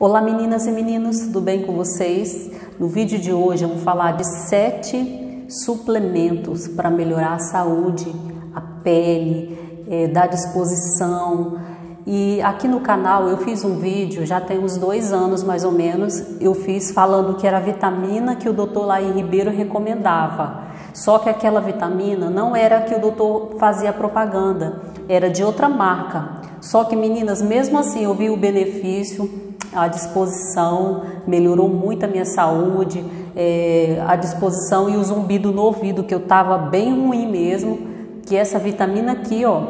Olá meninas e meninos, tudo bem com vocês? No vídeo de hoje vou falar de sete suplementos para melhorar a saúde, a pele, é, da disposição. E aqui no canal eu fiz um vídeo, já tem uns dois anos mais ou menos, eu fiz falando que era a vitamina que o doutor Laí Ribeiro recomendava. Só que aquela vitamina não era que o doutor fazia propaganda, era de outra marca. Só que meninas, mesmo assim eu vi o benefício, a disposição, melhorou muito a minha saúde, é, a disposição e o zumbido no ouvido, que eu estava bem ruim mesmo, que essa vitamina aqui, ó,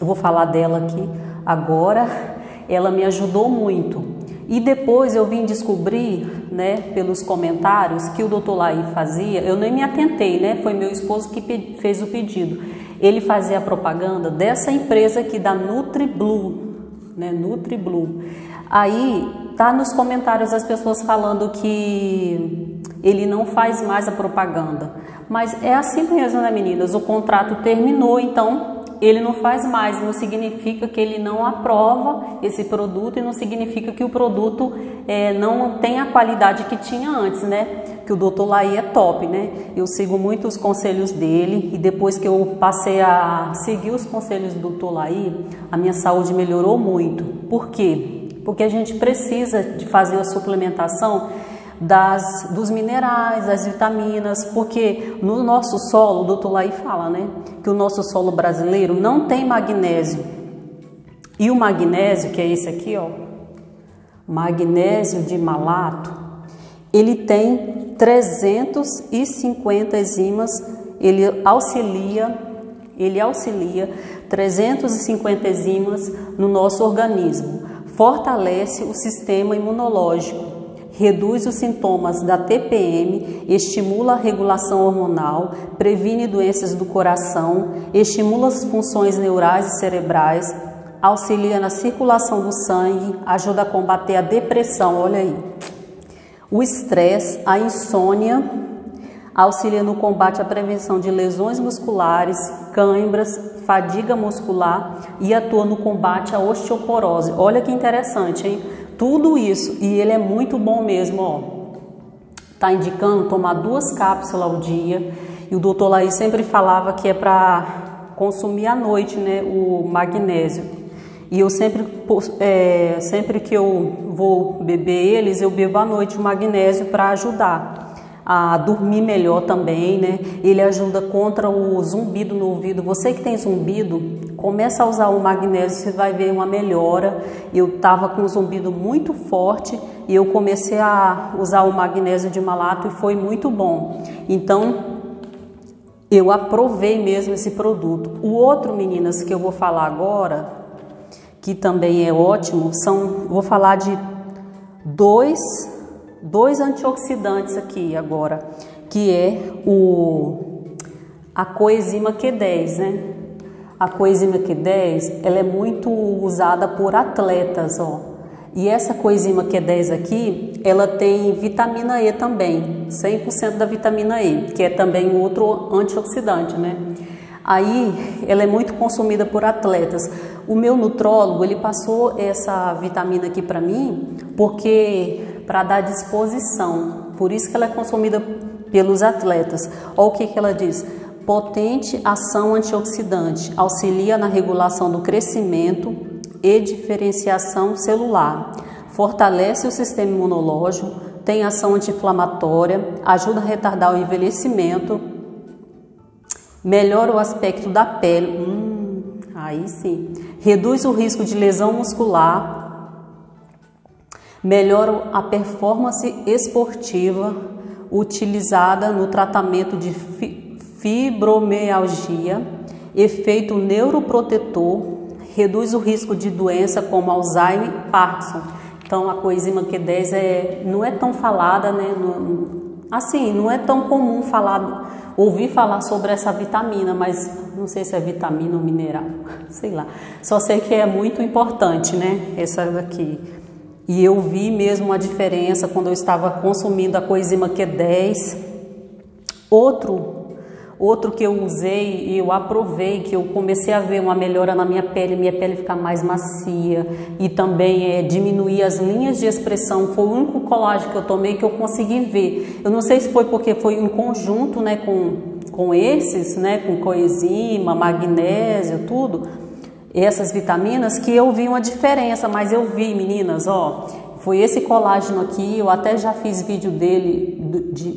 eu vou falar dela aqui agora, ela me ajudou muito. E depois eu vim descobrir, né, pelos comentários que o doutor Laí fazia, eu nem me atentei, né, foi meu esposo que fez o pedido. Ele fazia a propaganda dessa empresa aqui da NutriBlue, né, NutriBlue. Aí tá nos comentários as pessoas falando que ele não faz mais a propaganda. Mas é assim mesmo, né, meninas? O contrato terminou, então ele não faz mais. Não significa que ele não aprova esse produto e não significa que o produto é, não tem a qualidade que tinha antes, né? Que o doutor Laí é top, né? Eu sigo muito os conselhos dele e depois que eu passei a seguir os conselhos do doutor Laí, a minha saúde melhorou muito. Por quê? Porque a gente precisa de fazer a suplementação das, dos minerais, das vitaminas, porque no nosso solo, o doutor Laí fala, né, que o nosso solo brasileiro não tem magnésio. E o magnésio, que é esse aqui, ó, magnésio de malato, ele tem 350 enzimas, ele auxilia, ele auxilia 350 enzimas no nosso organismo fortalece o sistema imunológico, reduz os sintomas da TPM, estimula a regulação hormonal, previne doenças do coração, estimula as funções neurais e cerebrais, auxilia na circulação do sangue, ajuda a combater a depressão, olha aí. O estresse, a insônia, auxilia no combate à prevenção de lesões musculares, câimbras, fadiga muscular e atua no combate à osteoporose. Olha que interessante, hein? Tudo isso e ele é muito bom mesmo, ó. Tá indicando tomar duas cápsulas ao dia e o doutor Laí sempre falava que é para consumir à noite, né, o magnésio. E eu sempre, é, sempre que eu vou beber eles, eu bebo à noite o magnésio para ajudar a dormir melhor também, né? Ele ajuda contra o zumbido no ouvido. Você que tem zumbido, começa a usar o magnésio, você vai ver uma melhora. Eu estava com um zumbido muito forte e eu comecei a usar o magnésio de malato e foi muito bom. Então, eu aprovei mesmo esse produto. O outro, meninas, que eu vou falar agora, que também é ótimo, são, vou falar de dois dois antioxidantes aqui agora, que é o a coenzima Q10, né? A coenzima Q10, ela é muito usada por atletas, ó. E essa coenzima Q10 aqui, ela tem vitamina E também, 100% da vitamina E, que é também outro antioxidante, né? Aí, ela é muito consumida por atletas. O meu nutrólogo, ele passou essa vitamina aqui para mim, porque para dar disposição. Por isso que ela é consumida pelos atletas. Olha o que, que ela diz. Potente ação antioxidante, auxilia na regulação do crescimento e diferenciação celular, fortalece o sistema imunológico, tem ação anti-inflamatória, ajuda a retardar o envelhecimento, melhora o aspecto da pele, hum, aí sim, reduz o risco de lesão muscular, melhoram a performance esportiva utilizada no tratamento de fibromialgia, efeito neuroprotetor, reduz o risco de doença como Alzheimer e Parkinson. Então a coenzima Q10 é, não é tão falada, né? assim, não é tão comum falar, ouvir falar sobre essa vitamina, mas não sei se é vitamina ou mineral, sei lá. Só sei que é muito importante, né? Essa daqui. E eu vi mesmo a diferença quando eu estava consumindo a coenzima Q10. Outro, Outro que eu usei e eu aprovei, que eu comecei a ver uma melhora na minha pele, minha pele ficar mais macia e também é, diminuir as linhas de expressão. Foi o único colágeno que eu tomei que eu consegui ver. Eu não sei se foi porque foi em conjunto né, com, com esses, né, com coenzima, magnésio, tudo, essas vitaminas, que eu vi uma diferença, mas eu vi, meninas, ó, foi esse colágeno aqui, eu até já fiz vídeo dele,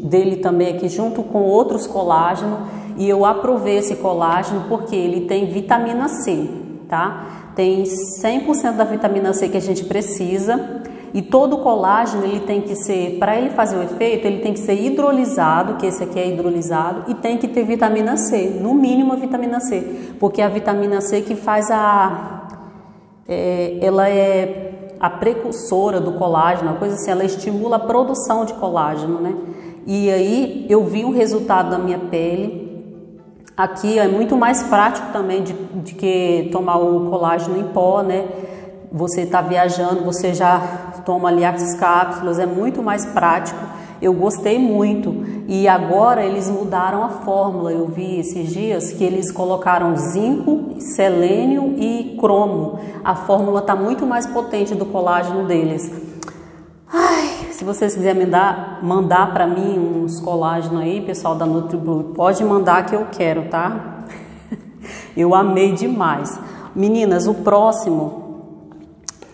dele também aqui junto com outros colágenos e eu aprovei esse colágeno porque ele tem vitamina C, tá? Tem 100% da vitamina C que a gente precisa e todo colágeno ele tem que ser, para ele fazer o efeito, ele tem que ser hidrolisado, que esse aqui é hidrolisado, e tem que ter vitamina C, no mínimo a vitamina C, porque a vitamina C que faz a... É, ela é a precursora do colágeno, uma coisa assim, ela estimula a produção de colágeno, né? E aí eu vi o resultado da minha pele. Aqui é muito mais prático também de, de que tomar o colágeno em pó, né? Você está viajando, você já toma ali as cápsulas, é muito mais prático eu gostei muito e agora eles mudaram a fórmula. Eu vi esses dias que eles colocaram zinco, selênio e cromo. A fórmula está muito mais potente do colágeno deles. Ai, se vocês quiserem mandar, mandar para mim uns colágenos aí, pessoal da NutriBlue, pode mandar que eu quero, tá? eu amei demais. Meninas, o próximo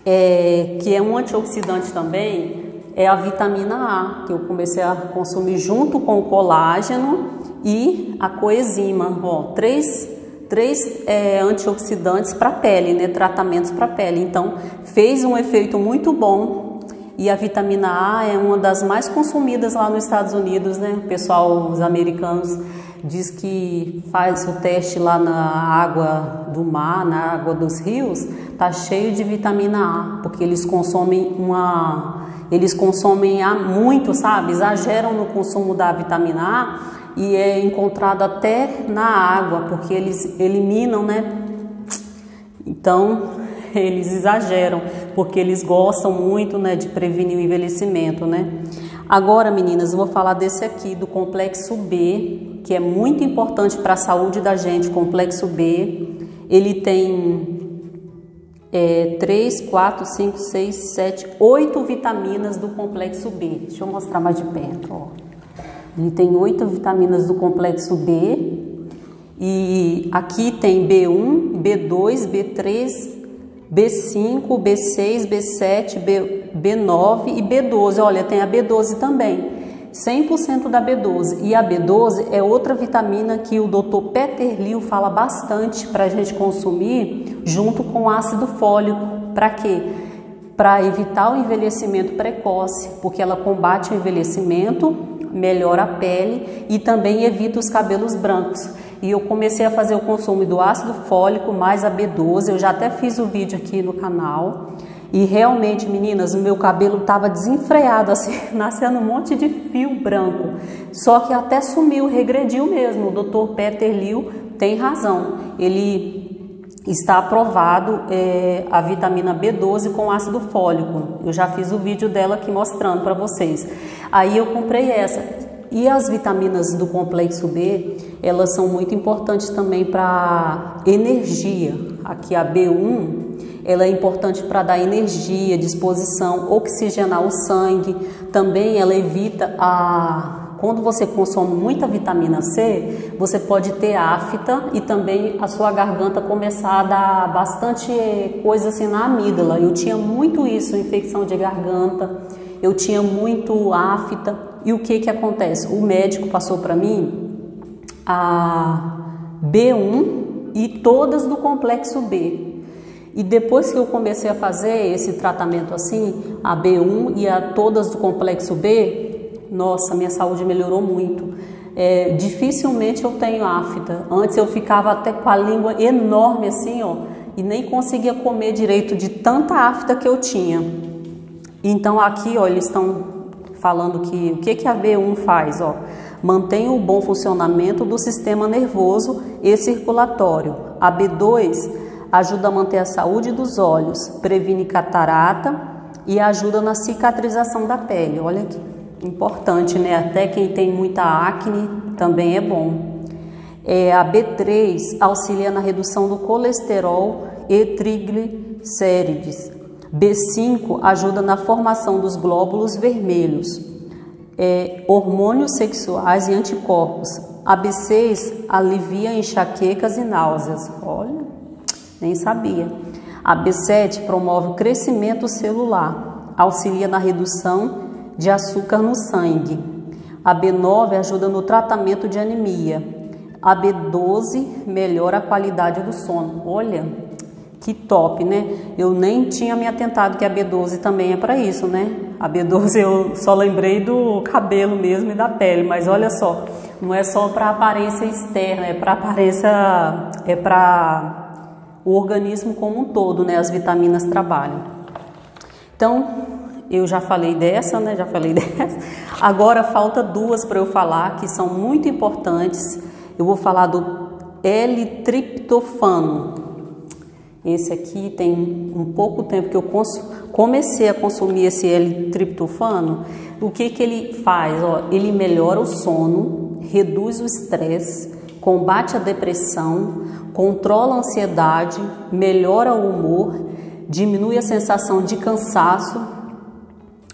é que é um antioxidante também, é a vitamina A, que eu comecei a consumir junto com o colágeno e a coenzima. Ó, três, três é, antioxidantes para a pele, né? Tratamentos para a pele. Então, fez um efeito muito bom e a vitamina A é uma das mais consumidas lá nos Estados Unidos, né? O pessoal, os americanos, diz que faz o teste lá na água do mar, na água dos rios, tá cheio de vitamina A, porque eles consomem uma eles consomem muito, sabe? Exageram no consumo da vitamina A e é encontrado até na água, porque eles eliminam, né? Então, eles exageram, porque eles gostam muito, né, de prevenir o envelhecimento, né? Agora, meninas, eu vou falar desse aqui, do complexo B, que é muito importante para a saúde da gente, complexo B. Ele tem é, 3, 4, 5, 6, 7, 8 vitaminas do complexo B. Deixa eu mostrar mais de perto. Ó. Ele tem 8 vitaminas do complexo B. E aqui tem B1, B2, B3, B5, B6, B7, B, B9 e B12. Olha, tem a B12 também. 100% da B12. E a B12 é outra vitamina que o Dr. Peter Liu fala bastante para a gente consumir junto com ácido fólico. Para quê? Para evitar o envelhecimento precoce, porque ela combate o envelhecimento, melhora a pele e também evita os cabelos brancos. E eu comecei a fazer o consumo do ácido fólico mais a B12, eu já até fiz o vídeo aqui no canal. E realmente, meninas, o meu cabelo estava desenfreado, assim, nascendo um monte de fio branco. Só que até sumiu, regrediu mesmo. O Dr. Peter Liu tem razão. Ele está aprovado é, a vitamina B12 com ácido fólico. Eu já fiz o vídeo dela aqui mostrando para vocês. Aí eu comprei essa. E as vitaminas do complexo B, elas são muito importantes também para energia. Aqui a B1 ela é importante para dar energia, disposição, oxigenar o sangue. Também ela evita a quando você consome muita vitamina C, você pode ter afta e também a sua garganta começar a dar bastante coisa assim na amígdala. Eu tinha muito isso, infecção de garganta, eu tinha muito afta. E o que que acontece? O médico passou para mim a B1 e todas do complexo B. E depois que eu comecei a fazer esse tratamento assim, a B1 e a todas do complexo B, nossa, minha saúde melhorou muito. É, dificilmente eu tenho afta. Antes eu ficava até com a língua enorme assim, ó, e nem conseguia comer direito de tanta afta que eu tinha. Então aqui, ó, eles estão falando que o que que a B1 faz, ó? Mantém o bom funcionamento do sistema nervoso e circulatório. A B2 ajuda a manter a saúde dos olhos, previne catarata e ajuda na cicatrização da pele. Olha que importante, né? Até quem tem muita acne também é bom. É, a B3 auxilia na redução do colesterol e triglicérides. B5 ajuda na formação dos glóbulos vermelhos. É, hormônios sexuais e anticorpos. A B6 alivia enxaquecas e náuseas. Olha, nem sabia. A B7 promove o crescimento celular, auxilia na redução de açúcar no sangue. A B9 ajuda no tratamento de anemia. A B12 melhora a qualidade do sono. Olha, que top, né? Eu nem tinha me atentado que a B12 também é para isso, né? A B12 eu só lembrei do cabelo mesmo e da pele, mas olha só, não é só para aparência externa, é para aparência, é para o organismo como um todo, né? As vitaminas trabalham. Então, eu já falei dessa, né? Já falei dessa. Agora falta duas para eu falar que são muito importantes. Eu vou falar do L-triptofano. Esse aqui tem um pouco tempo que eu comecei a consumir esse L-triptofano. O que que ele faz? Ó, ele melhora o sono, reduz o estresse, combate a depressão, controla a ansiedade, melhora o humor, diminui a sensação de cansaço,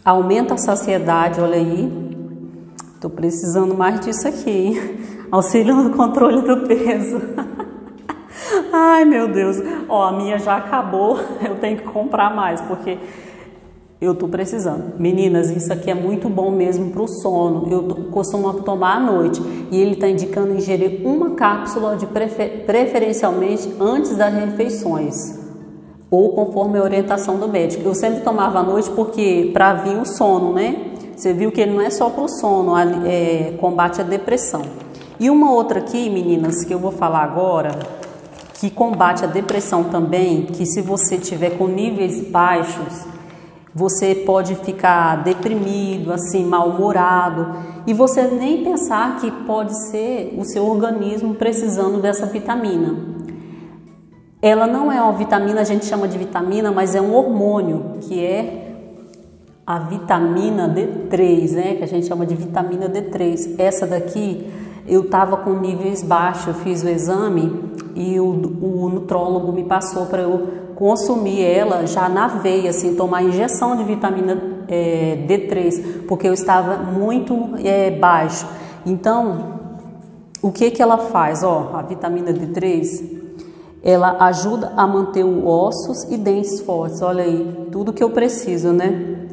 aumenta a saciedade, olha aí. Tô precisando mais disso aqui, hein? Auxílio no controle do peso. Ai, meu Deus. Ó, a minha já acabou. Eu tenho que comprar mais porque eu tô precisando. Meninas, isso aqui é muito bom mesmo para o sono. Eu costumo tomar à noite e ele está indicando ingerir uma cápsula de prefer preferencialmente antes das refeições ou conforme a orientação do médico. Eu sempre tomava à noite porque para vir o sono, né? Você viu que ele não é só para o sono, é, combate a depressão. E uma outra aqui, meninas, que eu vou falar agora, que combate a depressão também, que se você tiver com níveis baixos, você pode ficar deprimido, assim, mal-humorado, e você nem pensar que pode ser o seu organismo precisando dessa vitamina. Ela não é uma vitamina, a gente chama de vitamina, mas é um hormônio, que é a vitamina D3, né? Que a gente chama de vitamina D3. Essa daqui eu estava com níveis baixos, eu fiz o exame e o, o nutrólogo me passou para eu consumir ela já na veia, assim, tomar injeção de vitamina é, D3, porque eu estava muito é, baixo. Então, o que que ela faz? Ó, a vitamina D3 ela ajuda a manter os ossos e dentes fortes. Olha aí, tudo que eu preciso, né?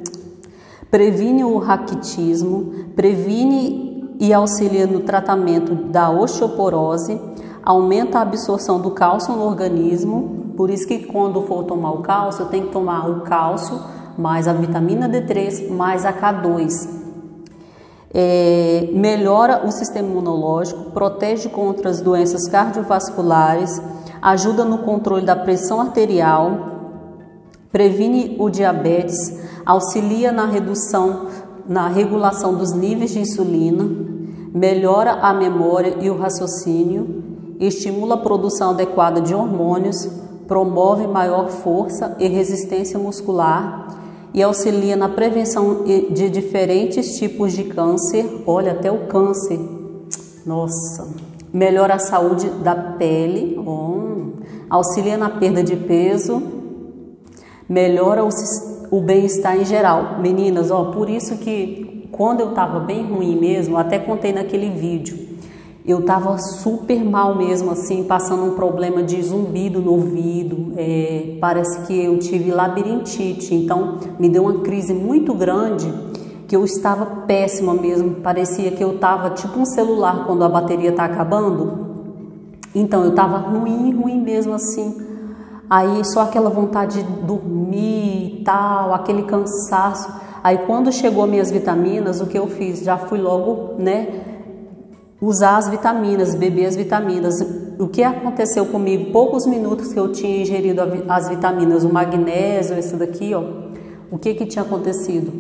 Previne o raquitismo, previne e auxilia no tratamento da osteoporose, aumenta a absorção do cálcio no organismo. Por isso que quando for tomar o cálcio, tem que tomar o cálcio mais a vitamina D3 mais a K2. É, melhora o sistema imunológico, protege contra as doenças cardiovasculares, ajuda no controle da pressão arterial, previne o diabetes, auxilia na redução, na regulação dos níveis de insulina, melhora a memória e o raciocínio, estimula a produção adequada de hormônios, promove maior força e resistência muscular e auxilia na prevenção de diferentes tipos de câncer, olha, até o câncer. Nossa! melhora a saúde da pele, oh, auxilia na perda de peso, melhora o, o bem-estar em geral. Meninas, ó, por isso que quando eu estava bem ruim mesmo, até contei naquele vídeo, eu estava super mal mesmo, assim, passando um problema de zumbido no ouvido, é, parece que eu tive labirintite, então me deu uma crise muito grande que eu estava péssima mesmo, parecia que eu estava tipo um celular quando a bateria está acabando. Então eu estava ruim, ruim mesmo assim. Aí só aquela vontade de dormir e tal, aquele cansaço. Aí quando chegou minhas vitaminas, o que eu fiz? Já fui logo, né, usar as vitaminas, beber as vitaminas. O que aconteceu comigo? Poucos minutos que eu tinha ingerido as vitaminas, o magnésio, esse daqui, ó. O que que tinha acontecido?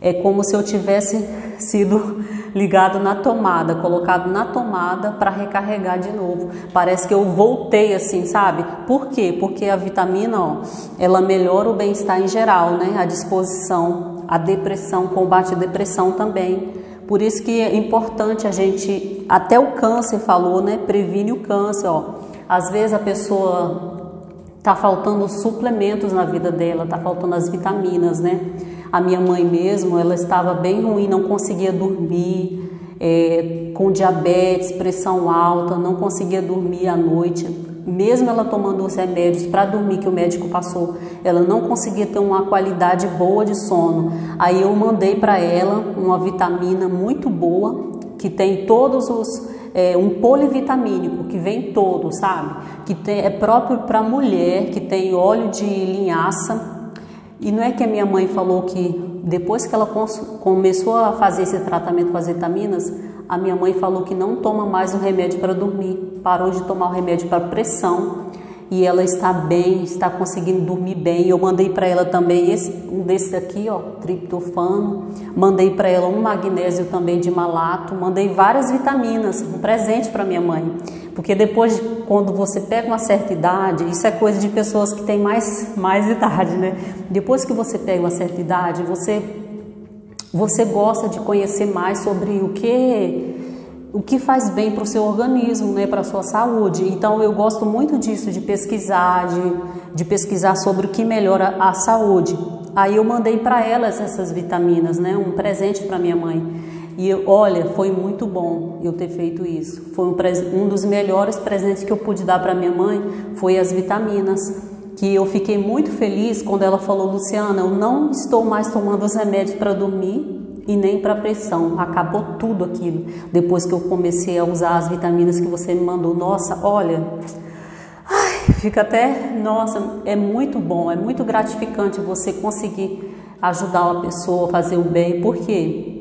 É como se eu tivesse sido ligado na tomada, colocado na tomada para recarregar de novo. Parece que eu voltei assim, sabe? Por quê? Porque a vitamina, ó, ela melhora o bem-estar em geral, né? A disposição, a depressão, combate à depressão também. Por isso que é importante a gente, até o câncer falou, né? Previne o câncer, ó. Às vezes a pessoa tá faltando suplementos na vida dela, tá faltando as vitaminas, né? A minha mãe mesmo, ela estava bem ruim, não conseguia dormir, é, com diabetes, pressão alta, não conseguia dormir à noite. Mesmo ela tomando os remédios para dormir que o médico passou, ela não conseguia ter uma qualidade boa de sono. Aí eu mandei para ela uma vitamina muito boa, que tem todos os é, um polivitamínico que vem todo, sabe? Que tem, é próprio para mulher, que tem óleo de linhaça. E não é que a minha mãe falou que depois que ela começou a fazer esse tratamento com as vitaminas, a minha mãe falou que não toma mais o remédio para dormir, parou de tomar o remédio para pressão e ela está bem, está conseguindo dormir bem. Eu mandei para ela também esse, um desses aqui, ó, triptofano. Mandei para ela um magnésio também de malato. Mandei várias vitaminas, um presente para minha mãe. Porque depois, quando você pega uma certa idade, isso é coisa de pessoas que têm mais, mais idade, né? Depois que você pega uma certa idade, você, você gosta de conhecer mais sobre o que o que faz bem para o seu organismo, né, para a sua saúde. Então eu gosto muito disso, de pesquisar, de, de pesquisar sobre o que melhora a saúde. Aí eu mandei para elas essas vitaminas, né, um presente para minha mãe. E eu, olha, foi muito bom eu ter feito isso. Foi um, um dos melhores presentes que eu pude dar para minha mãe foi as vitaminas. Que eu fiquei muito feliz quando ela falou, Luciana, eu não estou mais tomando os remédios para dormir e nem para pressão. Acabou tudo aquilo. Depois que eu comecei a usar as vitaminas que você me mandou, nossa, olha, ai, fica até, nossa, é muito bom, é muito gratificante você conseguir ajudar uma pessoa a fazer o bem. Por quê?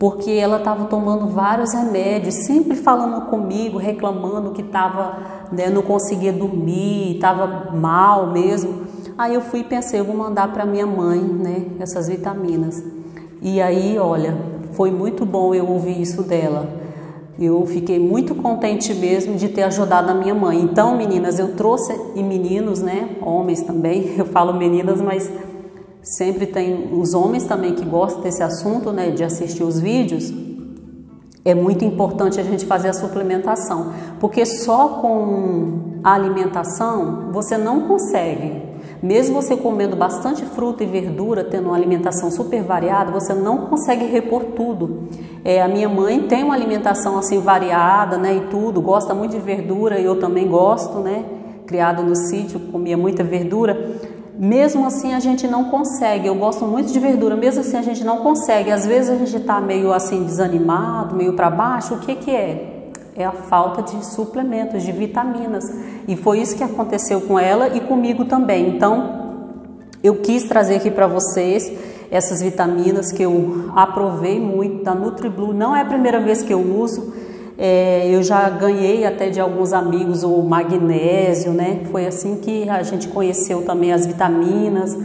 porque ela estava tomando vários remédios, sempre falando comigo, reclamando que estava, né, não conseguia dormir, estava mal mesmo. Aí eu fui e pensei, eu vou mandar para minha mãe, né, essas vitaminas. E aí, olha, foi muito bom eu ouvir isso dela. Eu fiquei muito contente mesmo de ter ajudado a minha mãe. Então, meninas, eu trouxe e meninos, né, homens também. Eu falo meninas, mas Sempre tem os homens também que gostam desse assunto, né, de assistir os vídeos. É muito importante a gente fazer a suplementação, porque só com a alimentação você não consegue. Mesmo você comendo bastante fruta e verdura, tendo uma alimentação super variada, você não consegue repor tudo. É, a minha mãe tem uma alimentação assim variada, né, e tudo, gosta muito de verdura, e eu também gosto, né? Criada no sítio, comia muita verdura, mesmo assim a gente não consegue. Eu gosto muito de verdura, mesmo assim a gente não consegue. Às vezes a gente está meio assim desanimado, meio para baixo. O que que é? É a falta de suplementos, de vitaminas. E foi isso que aconteceu com ela e comigo também. Então, eu quis trazer aqui para vocês essas vitaminas que eu aprovei muito da NutriBlue. Não é a primeira vez que eu uso. É, eu já ganhei até de alguns amigos o magnésio, né? Foi assim que a gente conheceu também as vitaminas.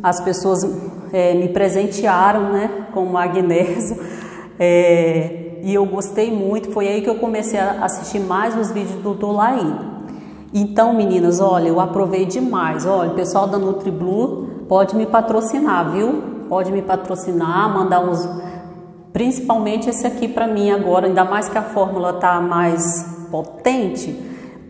As pessoas é, me presentearam, né, com magnésio. É, e eu gostei muito. Foi aí que eu comecei a assistir mais os vídeos do Dolaí. Então, meninas, olha, eu aprovei demais. Olha, o pessoal da NutriBlue pode me patrocinar, viu? Pode me patrocinar, mandar uns Principalmente esse aqui para mim agora, ainda mais que a fórmula tá mais potente,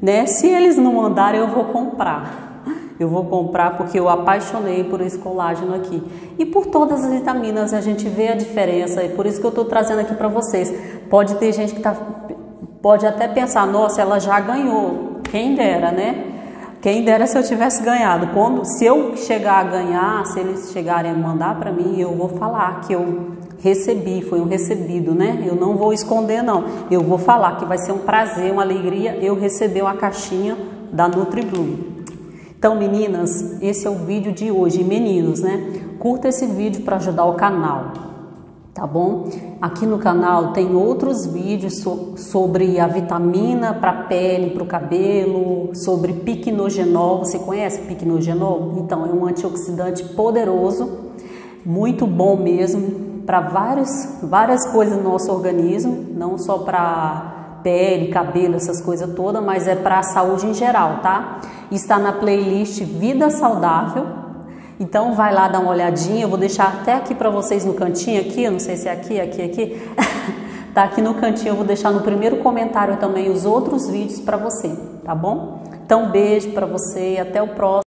né? Se eles não mandarem, eu vou comprar. Eu vou comprar porque eu apaixonei por esse colágeno aqui. E por todas as vitaminas a gente vê a diferença, e por isso que eu estou trazendo aqui para vocês. Pode ter gente que tá, pode até pensar, nossa, ela já ganhou. Quem dera, né? Quem dera se eu tivesse ganhado. Quando, se eu chegar a ganhar, se eles chegarem a mandar para mim, eu vou falar que eu recebi, foi um recebido, né? Eu não vou esconder, não. Eu vou falar que vai ser um prazer, uma alegria eu receber uma caixinha da NutriBlue. Então, meninas, esse é o vídeo de hoje. Meninos, né? Curta esse vídeo para ajudar o canal, tá bom? Aqui no canal tem outros vídeos so sobre a vitamina para pele, para o cabelo, sobre piquenogenol. Você conhece piquenogenol? Então, é um antioxidante poderoso, muito bom mesmo, para várias, várias coisas no nosso organismo, não só para pele, cabelo, essas coisas todas, mas é para a saúde em geral, tá? Está na playlist Vida Saudável. Então vai lá dar uma olhadinha, eu vou deixar até aqui para vocês no cantinho aqui, eu não sei se é aqui, aqui, aqui. Tá aqui no cantinho, eu vou deixar no primeiro comentário também os outros vídeos para você, tá bom? Então, beijo para você e até o próximo.